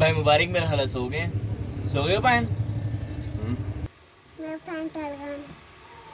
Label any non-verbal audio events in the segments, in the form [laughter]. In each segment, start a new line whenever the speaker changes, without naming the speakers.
भाई मुबारक मेरा हाल सो गए सो गए पैन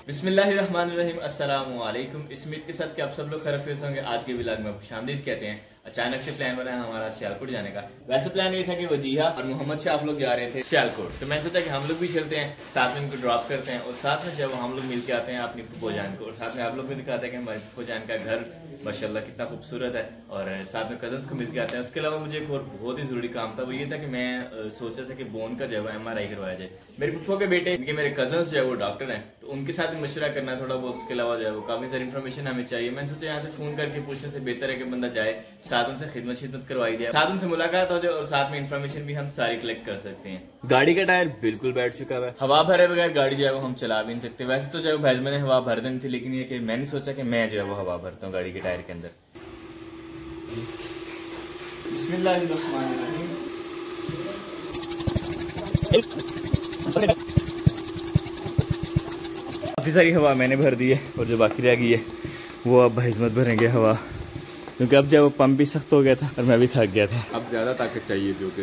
बिस्मिल्लाम अस्सलाम वालेकुम इस उम्मीद के साथ कि आप सब लोग खरफेज होंगे। आज के विलाग में खुशामदीद कहते हैं। अचानक से प्लान बना हमारा सियालकोट जाने का। वैसे प्लान ये था कि वजीहा और मोहम्मद शाह आप लोग जा रहे थे सियालकोट। तो मैंने सोचा कि हम लोग भी चलते हैं, साथ में उनको ड्रॉप करते हैं और साथ में जब हम लोग मिलके आते हैं अपनी फुफो जान को और साथ में आप लोग भी दिखाते हैं कि हमारी जान का घर, माशाल्लाह, कितना खूबसूरत है और साथ में कजन्स को मिलके आते हैं। उसके अलावा मुझे एक और बहुत ही ज़रूरी काम था, वो ये था कि मैं सोचा था कि बोन का जो है एम आर करवाया जाए। मेरे फुफो के बेटे, इनके मेरे कजन्स जो है वो डॉक्टर हैं तो उनके साथ भी मशवरा करना थोड़ा बहुत। उसके अलावा जो है वो काफ़ी सारी इन्फॉर्मेशन हमें चाहिए। मैंने सोचा यहाँ से फ़ोन करके पूछने से बेहतर है कि बंदा जाए साथ उनसे खिदमत शिदमत करवाई दिया साथ उनसे मुलाकात हो जाए और साथ में इन्फॉर्मेशन भी हम सारी कलेक्ट कर सकते हैं। गाड़ी का टायर बिल्कुल बैठ चुका है। हवा भरे बगैर गाड़ी जो है वो हम चला भी नहीं सकते। वैसे तो जो है भाई मैंने हवा भर देनी थी लेकिन ये कि मैंने सोचा कि मैं जो है वो हवा भरता हूँ गाड़ी के टायर के अंदर। काफ़ी सारी हवा मैंने भर दी है और जो बाकी रह गई है वो अब हिजमत भरेंगे हवा। क्योंकि अब जब वो पंप भी सख्त हो गया था और मैं भी थक गया था।
अब ज़्यादा ताकत चाहिए जो कि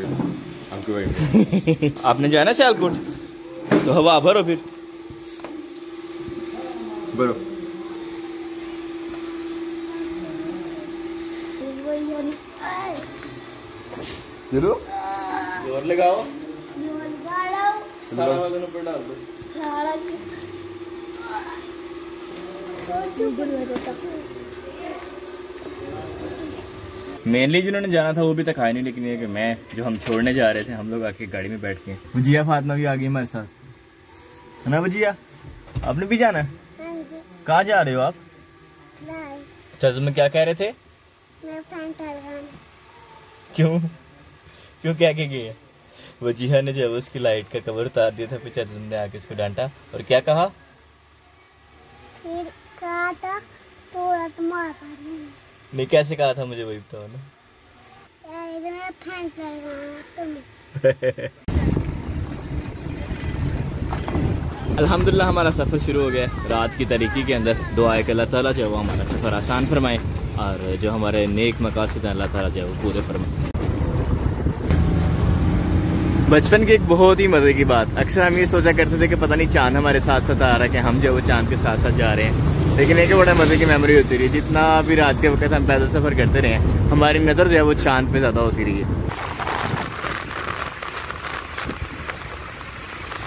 हमको भाई [laughs]
आपने जाना है सियालकोट? तो हवा भरो फिर।
बरो चलो।
ज़ोर लगाओ। सारा वज़न ऊपर डाल दो।
हो
मेनली जिन्होंने जाना था वो भी तक आए नहीं लेकिन ये कि मैं जो हम छोड़ने जा रहे थे हम लोग आके गाड़ी में बैठ के भुजिया फातमा भी आ गई हमारे साथ। है ना भुजिया? आपने भी जाना है?
हाँ
कहाँ जा रहे हो आप?
नहीं
चल में क्या कह रहे थे? क्यों? क्यों क्या के गए? वजीहा ने जब उसकी लाइट का कवर उतार दिया था फिर चंद्रम ने आके उसको डांटा। और क्या कहा?
फिर कहा था पानी
नहीं कैसे कहा था मुझे वही बताओ ना। अल्हम्दुलिल्लाह, हमारा सफ़र शुरू हो गया। रात की तरीकी के अंदर दुआ कि अल्लाह ताला जो वो हमारा सफ़र आसान फरमाए और जो हमारे नेक मकासद हैं, अल्लाह ताला जो वो पूरे फरमाए। बचपन की एक बहुत ही मज़े की बात। अक्सर हम ये सोचा करते थे कि पता नहीं चाँद हमारे साथ साथ आ रहा है कि हम जो वो चाँद के साथ साथ जा रहे हैं। लेकिन एक बड़ा मज़े की मेमोरी होती रही, जितना भी रात के वक्त हम पैदल सफ़र करते रहे, हमारी नज़र जो है वो चाँद पे ज़्यादा होती रही है।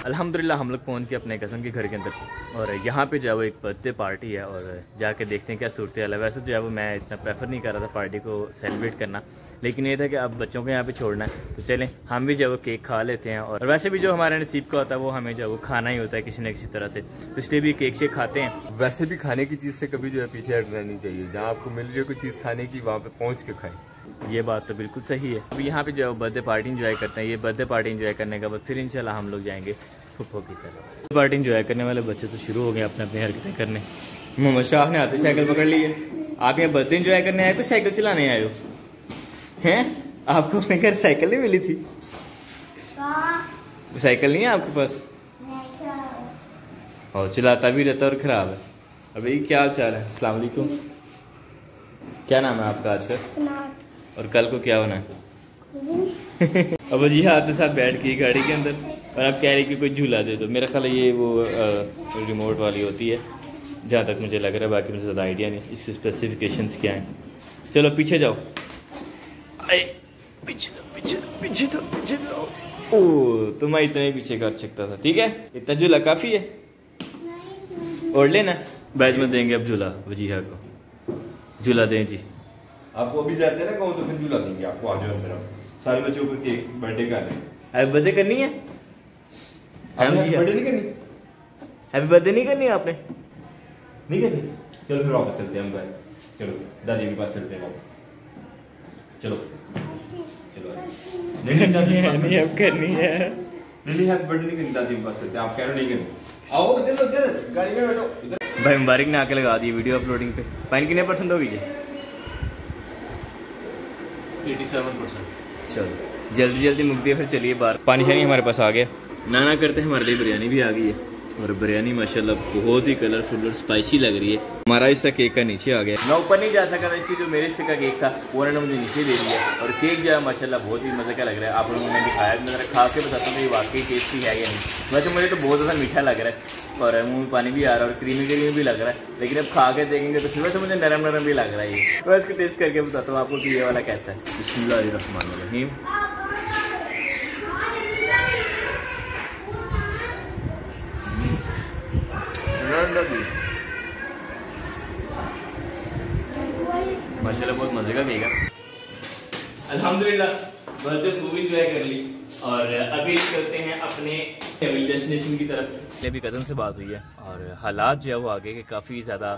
अल्हम्दुलिल्लाह, हम लोग पहुँच गए अपने कज़न के घर के अंदर। और यहाँ पे जो है वो एक बर्थडे पार्टी है, और जाके देखते हैं क्या सूरत है। वैसे जो है वो मैं इतना प्रेफर नहीं कर रहा था पार्टी को सेलिब्रेट करना। लेकिन ये था कि अब बच्चों को यहाँ पे छोड़ना है। तो चलें हम भी जो वो केक खा लेते हैं और वैसे भी जो हमारे नसीब का होता है वो हमें जो खाना ही होता है किसी न किसी तरह से। तो इसलिए भी केक शेक खाते हैं।
वैसे भी खाने की चीज़ से कभी जो है पीछे हटना नहीं चाहिए। जहाँ आपको मिल रही है कोई चीज़ खाने की वहाँ पे पहुँच के खाएँ।
ये बात तो बिल्कुल सही है। अब यहाँ पे जो बर्थडे पार्टी इंजॉय करते हैं ये बर्थडे पार्टी इंजॉय करने के बाद फिर इंशाल्लाह हम लोग जाएँगे फुफो की तरफ़। पार्टी इंजॉय करने वाले बच्चे तो शुरू हो गए अपने अपनी हरकतें करने। मोहम्मद शाह ने आते साइकिल पकड़ ली है। आप यहाँ बर्थडे इंजॉय करने आए कुछ साइकिल चलाने आए हो? हैं? आपको अपने घर साइकिल नहीं मिली थी? साइकिल नहीं है आपके पास? और चलाता भी रहता और खराब है। अभी क्या हाल चाल है? अस्सलाम वालेकुम। क्या नाम है आपका आज का? और कल को क्या होना है? अब जी हाथ साथ बैठ के गाड़ी के अंदर। और आप कह रहे कि कोई झूला दे दो। मेरा ख्याल ये वो रिमोट वाली होती है। जहाँ तक मुझे लग रहा है बाकी मुझे ज़्यादा आइडिया नहीं। इसके स्पेसिफिकेशंस क्या हैं? चलो पीछे जाओ। पीछे दो पीछे पीछे ओ तो मैं इतना ही पीछे कर सकता था ठीक है? इतना झूला काफ़ी है। और लेना। बैज में देंगे अब झूला वजीहा को। झूला दें जी।
आपको अभी जाते हैं ना कहूँ तो फिर झूला देंगे आपको आ जाओ अंदर। सारे बच्चों को केक बर्थडे का लें
हैप्पी बर्थडे करनी है? हम जी
बर्थडे नहीं करनी?
हैप्पी बर्थडे नहीं करनी आपने?
नहीं करनी? चलो फिर वापस चलते हैं हम घर चलो दादी के पास चलते हैं वापस। चलो। नहीं नहीं
अब करनी है।
नहीं नहीं हैप्पी बर्थडे नहीं करनी दादी के पास हैं। आप कह रहे हो नहीं करनी। आओ इधर इधर गाड़ी में बैठो इधर।
भाई मुबारक ने आके लगा दी वीडियो अपलोडिंग पे। पाइन कितने परसेंट होगी जी? चलो। जल्दी जल्दी मुक्ति फिर चलिए बाहर। पानी शानी हमारे पास आ गया। ना ना करते हमारे लिए बिरयानी भी आ गई है। और बिरयानी माशाल्लाह बहुत ही कलरफुल और स्पाइसी लग रही है। हमारा हिस्सा केक का नीचे आ गया मैं ऊपर नहीं जा सका था इसकी जो मेरे हिस्से का केक था वो उन्होंने मुझे नीचे दे दिया और केक जो है माशाल्लाह बहुत ही मज़े का लग रहा है। आप लोगों ने दिखाया मैं ज़रा खा के बताता हूँ ये वाकई टेस्टी है या नहीं। वैसे मुझे तो बहुत ज़्यादा मीठा लग रहा है। और मुँह में पानी भी आ रहा है और क्रीमी क्रीमी भी लग रहा है। लेकिन अब खा के देखेंगे तो फिर वैसे मुझे नरम नरम भी लग रहा है ये। मैं इसको टेस्ट करके बताता हूँ आपको कि ये वाला कैसा है। माशाल्लाह बहुत मज़े का केक अल्हम्दुलिल्लाह बर्थडे खूब इंजॉय कर ली। और अभी चलते हैं अपने डेस्टिनेशन की तरफ़। अभी से बात हुई है और हालात जो है वो आगे के काफ़ी ज़्यादा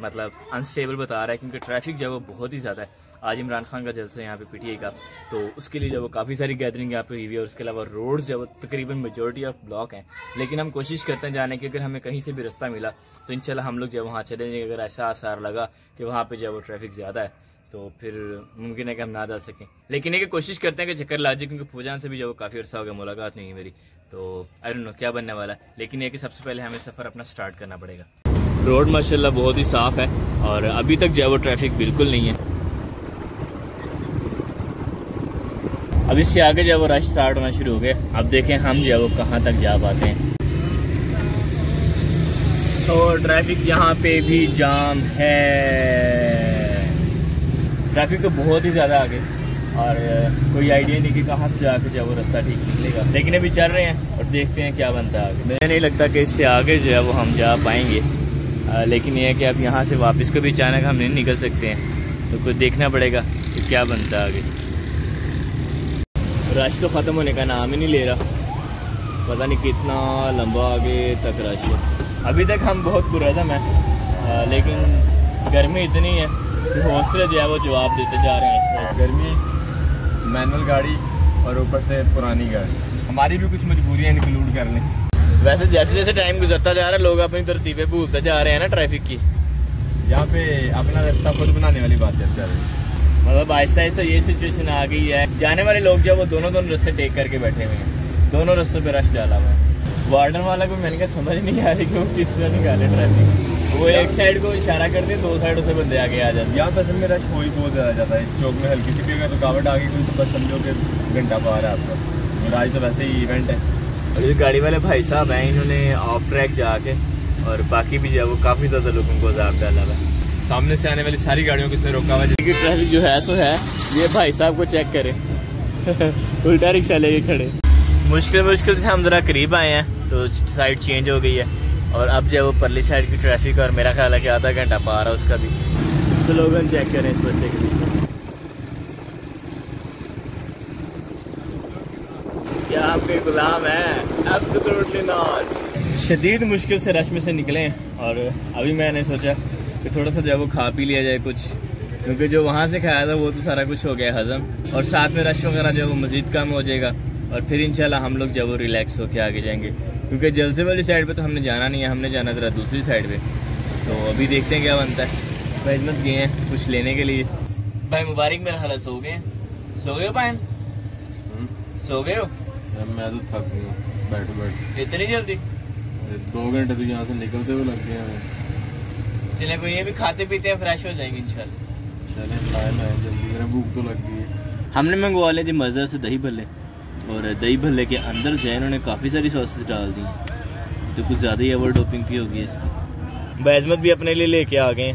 मतलब अनस्टेबल बता रहा है क्योंकि ट्रैफ़िक जो है वो बहुत ही ज़्यादा है। आज इमरान खान का जलसा यहाँ पे पीटीआई का। तो उसके लिए जो वो काफ़ी सारी गैदरिंग यहाँ पे हुई है और उसके अलावा रोड जो वो तकरीबन मेजोरिटी ऑफ़ ब्लॉक हैं। लेकिन हम कोशिश करते हैं जाने की, अगर हमें कहीं से भी रास्ता मिला तो इंशाल्लाह हम लोग जब वहाँ चले जाएँगे, अगर ऐसा आसार लगा कि वहाँ पे जो वो ट्रैफ़िक ज़्यादा है तो फिर मुमकिन है कि हम ना जा सकें। लेकिन एक कोशिश करते हैं कि चक्कर ला जाए क्योंकि पूजान से भी जो काफ़ी अर्सा हो गया, मुलाकात नहीं है मेरी तो आई डोंट नो क्या बनने वाला है। लेकिन ये कि सबसे पहले हमें सफ़र अपना स्टार्ट करना पड़ेगा। रोड माशाल्लाह बहुत ही साफ़ है, और अभी तक जो ट्रैफ़िक बिल्कुल नहीं है। अब इससे आगे जो वो रश स्टार्ट होना शुरू हो गया अब देखें हम जो वो कहाँ तक जा पाते हैं। तो ट्रैफ़िक यहाँ पे भी जाम है। ट्रैफ़िक तो बहुत ही ज़्यादा आगे। और कोई आइडिया नहीं कि कहाँ से जाके जो वो रास्ता ठीक निकलेगा। लेकिन अभी चल रहे हैं और देखते हैं क्या बनता है आगे। मुझे नहीं लगता कि इससे आगे जो है वो हम जा पाएँगे। आ, लेकिन ये है कि अब यहाँ से वापस को भी अचानक हम नहीं निकल सकते हैं। तो कुछ देखना पड़ेगा कि क्या बनता है आगे। रश तो ख़त्म होने का नाम ही नहीं ले रहा। पता नहीं कितना लंबा आगे तक रश है। अभी तक हम बहुत पुरदम है लेकिन गर्मी इतनी है कि हौसले जो है वो जवाब देते जा रहे हैं।
गर्मी मैनुअल गाड़ी और ऊपर से पुरानी गाड़ी। हमारी भी कुछ मजबूरियाँ इंक्लूड कर लें।
वैसे जैसे जैसे टाइम गुजरता जा रहा है लोग अपनी तरतीबें भूलते जा रहे हैं ना ट्रैफ़िक की।
यहाँ पे अपना रास्ता खुद बनाने वाली बात है।
मतलब आहिस्ता आहिस्ता ये सिचुएशन आ गई है। जाने वाले लोग जो वो दोनों दोनों रस्ते टेक करके बैठे हुए हैं दोनों रस्तों पे रश डाला हुआ है। वार्डन वाला को मैंने कहा समझ नहीं आ रही कि वो किस तरह निकाले ट्रैफ़िक? वो एक साइड को इशारा करते दो साइडों से बंदे आगे आ जाते
यहाँ पर में रश हो ही बहुत ज़्यादा जाता है। इस चौक में हल्की सी भी अगर रुकावट आ गई तो बस समझो कि घंटा पार है आपका। और आज तो वैसे ही इवेंट है।
और ये गाड़ी वाले भाई साहब हैं इन्होंने ऑफ़ ट्रैक जाके और बाकी भी जो है वो काफ़ी ज़्यादा लोगों को अजाब डाला हुआ है।
सामने से आने वाली सारी गाड़ियों को इसने रोका हुआ है।
ट्रैफ़िक जो है, सो है। ये भाई साहब को चेक करें। [laughs] उल्टा रिक्शा लेके खड़े। मुश्किल मुश्किल से हम ज़रा करीब आए हैं तो साइड चेंज हो गई है। और अब जो है वो परली साइड की ट्रैफ़िक और मेरा ख्याल है कि आधा घंटा पा रहा है उसका भी। स्लोगन चेक करें इस बच्चे के लिए। क्या आपके गुलाम है? एब्सोल्युटली नॉट शदीद मुश्किल से रश में से निकले और अभी मैंने सोचा कि थोड़ा सा जो है वो खा पी लिया जाए कुछ क्योंकि जो वहाँ से खाया था वो तो सारा कुछ हो गया हजम। और साथ में रश वगैरह जो है वो मज़ीद कम हो जाएगा और फिर इंशाल्लाह हम लोग जब वो रिलैक्स होकर आगे जाएँगे। क्योंकि जलसे वाली साइड पे तो हमने जाना नहीं है हमने जाना ज़रा दूसरी साइड पे। तो अभी देखते हैं क्या बनता है। भाई हिम्मत गए हैं कुछ लेने के लिए। भाई मुबारक मेरा हाल सो गए सो गए पाइन सो गए हो?
मैं तो थक गया बैठ बैठ।
इतनी जल्दी?
दो घंटे तो यहाँ से निकलते हुए लग गए हैं
चले कोई ये भी खाते पीते हैं फ्रेश हो जाएँगे इंशाल्लाह।
चले लाए लाए जल्दी मेरा भूख तो लग गई है।
हमने मंगवा लिए थे मज़े से दही भल्ले। और दही भल्ले के अंदर जो है इन्होंने काफ़ी सारी सॉसेस डाल दी। तो कुछ ज़्यादा ही ओवर टॉपिंग की होगी इसकी। बैजमत भी अपने लिए लेके आ गए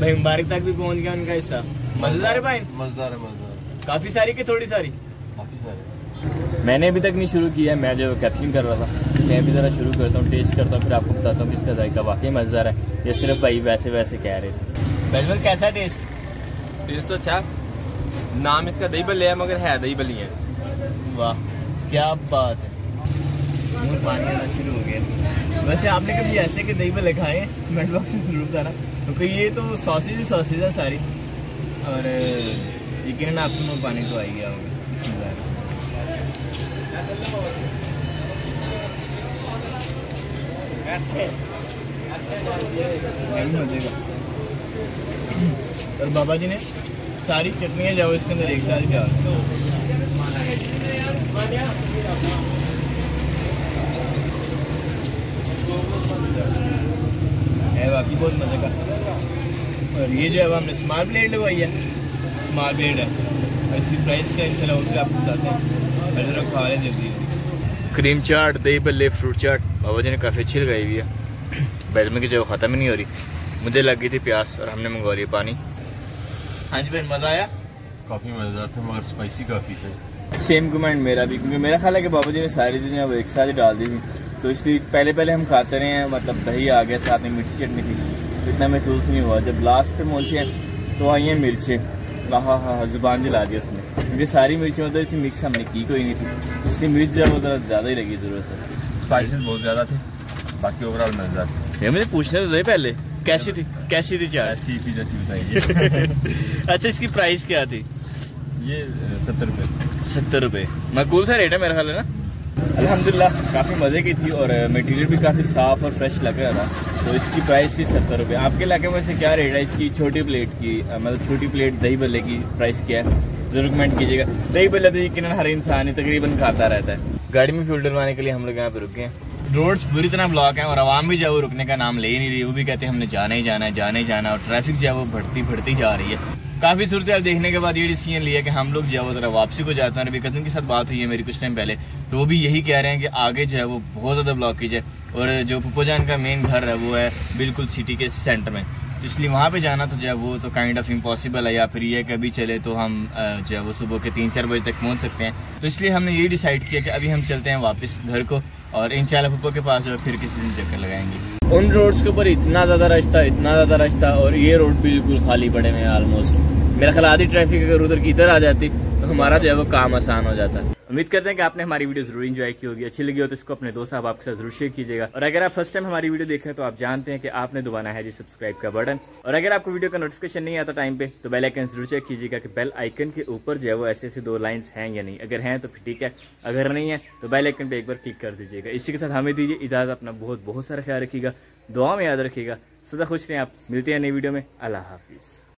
भाई मुबारक तक भी पहुँच गया उनका हिस्सा। मज़ेदार है भाई।
मज़ेदार है मज़ेदार
काफ़ी सारी की थोड़ी सारे? मैंने अभी तक नहीं शुरू किया मैं जो कैप्शन कर रहा था मैं भी ज़रा शुरू करता हूँ टेस्ट करता हूँ फिर आपको बताता हूँ कि इसका जायका वाकई मज़ेदार है। ये सिर्फ़ भाई वैसे वैसे कह रहे थे। बैजमत कैसा टेस्ट
टेस्ट तो अच्छा। नाम इसका दही बल्ले है मगर है दही बल्ली है।
वाह क्या बात है। मुँह पानी आना शुरू हो गया। वैसे आपने कभी ऐसे के दही भले खाए कमेंट बॉक्स में ज़रूर बताना क्योंकि ये तो सॉसेज ही सॉसेज है सारी। और यकीन आपको मुँह पानी तो आ ही गया होगा। और बाबा जी ने सारी चटनियाँ जाओ इसके अंदर, एक साथ क्या? है बाकी बहुत मज़े का। और ये जो है हमने स्मार्ट प्लेट लगवाई है। स्मार्ट प्लेट है। और इसकी प्राइस क्या इन चला उनके आपको बताते हैं। खा जल्दी क्रीम चाट दही बल्ले फ्रूट चाट। बाबा जी ने काफ़ी अच्छी लगाई हुई है। बैलमे की जगह ख़त्म ही नहीं हो रही। मुझे लग गई थी प्यास और हमने मंगवा लिया पानी। हाँ जी भाई मज़ा आया?
काफ़ी मज़ेदार था मगर स्पाइसी काफ़ी था।
सेम कमेंट मेरा भी क्योंकि मेरा ख्याल है कि बाबा जी ने सारी चीज़ें वो एक साथ ही डाल दी थी। तो इसलिए पहले पहले हम खाते रहे हैं मतलब दही आ गया साथ में मीठी चटनी थी। तो इतना महसूस नहीं हुआ। जब लास्ट पे पहुँचे तो आई हैं मिर्चें। हाँ हाँ ज़ुबान जला दी उसने। क्योंकि सारी मिर्चें उधर थी मिक्स हमने की कोई नहीं थी। इससे मिर्च जब उधर ज़्यादा ही लगी ज़रूरत से।
स्पाइसेस बहुत ज़्यादा थे बाकी ओवरऑल मज़ेदार थे।
मुझे पूछने तो दे पहले कैसी थी कैसी थी चाय?
ऐसी थी जैसी बताइए। [laughs]
अच्छा इसकी प्राइस क्या थी?
ये सत्तर रुपये
सत्तर रुपये मकबूल सा रेट है मेरा ख्याल है ना? अलहमदिल्ला काफ़ी मज़े की थी और मटेरियल भी काफ़ी साफ़ और फ्रेश लग रहा था। तो इसकी प्राइस थी सत्तर रुपये आपके इलाके में से क्या रेट है इसकी? छोटी प्लेट की मतलब छोटी प्लेट दही बल्ले की प्राइस क्या है? ज़रूर कमेंट कीजिएगा दही बल्ले तो यकीन हर इंसान ही तकरीबन खाता रहता है। गाड़ी में फ्यूल डलवाने के लिए हम लोग यहाँ पे रुके हैं। रोड्स बुरी तरह ब्लॉक हैं और आवाम भी जो वो रुकने का नाम ले ही नहीं रही, वो भी कहते हैं हमने जाना ही जाना है, जाना ही जाना और ट्रैफ़िक जो है वो बढ़ती बढ़ती जा रही है। काफ़ी सूरत देखने के बाद ये डिसीज़न लिया कि हम लोग जो है वो वापसी को जाते हैं। अभी कदम के साथ बात हुई है मेरी कुछ टाइम पहले तो वो भी यही कह रहे हैं कि आगे जो है वो बहुत ज़्यादा ब्लॉकेज है और जो पुपोजान का मेन घर है, वो है बिल्कुल सिटी के सेंटर में। तो इसलिए वहाँ पे जाना तो जो है वो तो काइंड ऑफ़ इम्पॉसिबल है या फिर ये कभी चले तो हम जो है वो सुबह के तीन चार बजे तक पहुँच सकते हैं। तो इसलिए हमने ये डिसाइड किया कि अभी हम चलते हैं वापस घर को और इन चाला के पास जो फिर किसी दिन चक्कर लगाएँगे। उन रोड्स के ऊपर इतना ज़्यादा रास्ता, इतना ज़्यादा रास्ता और ये रोड बिल्कुल खाली पड़े हुए हैं ऑलमोस्ट मेरा ख्याल आधी ट्रैफ़िक अगर उधर की इधर आ जाती तो हमारा जो है वो काम आसान हो जाता। उम्मीद करते हैं कि आपने हमारी वीडियो ज़रूर एंजॉय की होगी। अच्छी लगी हो तो इसको अपने दोस्त साहब आपके साथ ज़रूर शेयर कीजिएगा। और अगर आप फ़र्स्ट टाइम हमारी वीडियो देख रहे हैं तो आप जानते हैं कि आपने दबाना है जी सब्सक्राइब का बटन और अगर आपको वीडियो का नोटिफिकेशन नहीं आता टाइम पे तो बेल आइकन ज़रूर चेक कीजिएगा कि बेल आइकन के ऊपर जो है वो ऐसे ऐसे दो लाइन्स हैं या नहीं। अगर हैं तो फिर ठीक है। अगर नहीं है तो बेल आइकन पर एक बार क्लिक कर दीजिएगा। इसी के साथ हमें दीजिए इजाज़त, अपना बहुत बहुत सारा ख्याल रखिएगा। दुआ में याद रखिएगा। सदा खुश रहें आप। मिलते हैं नई वीडियो में। अल्लाह हाफिज़।